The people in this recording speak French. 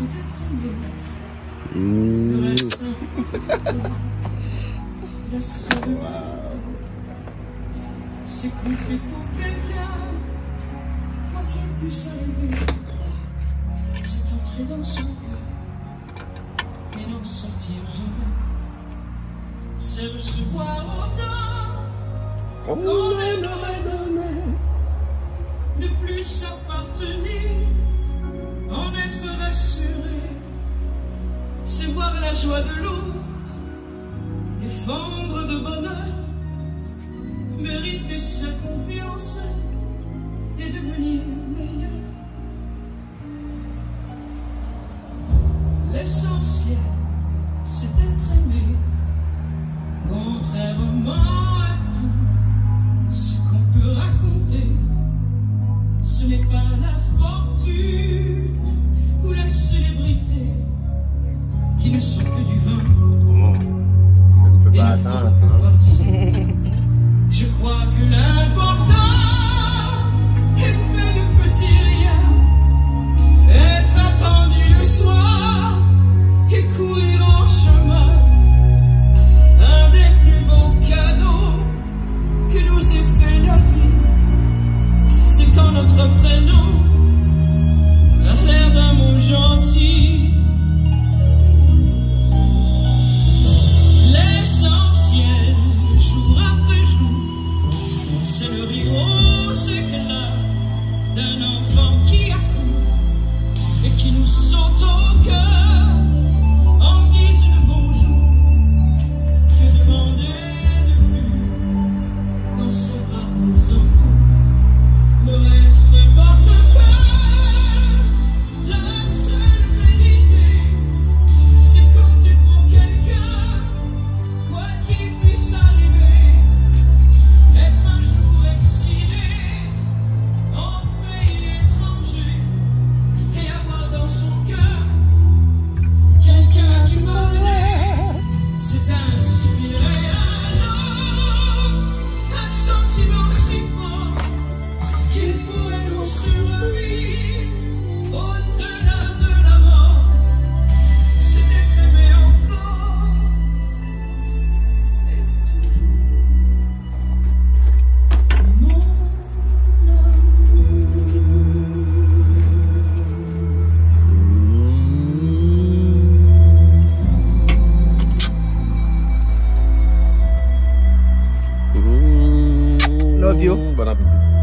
C'est être aimé, le reste, laisse-moi, c'est couper pour quelqu'un, quoi qu'il puisse arriver, c'est entrer dans son cœur et non sentir jamais, c'est recevoir autant qu'on aimerait donner ne plus s'appartenir être c'est voir la joie de l'autre, et de bonheur, mériter sa confiance et devenir meilleur. L'essentiel, c'est d'être aimé, contrairement à tout ce qu'on peut raconter. Ce n'est pas la fortune qui ne sont que du vin Oh. Ne pas attendre. passer. Je crois que l'important est fait de petits riens, être attendu le soir et courir en chemin. Un des plus beaux cadeaux que nous ait fait la vie, c'est quand notre prénom c'est le rire aux éclats d'un enfant qui accourt et qui nous saute Love you. Bon appétit.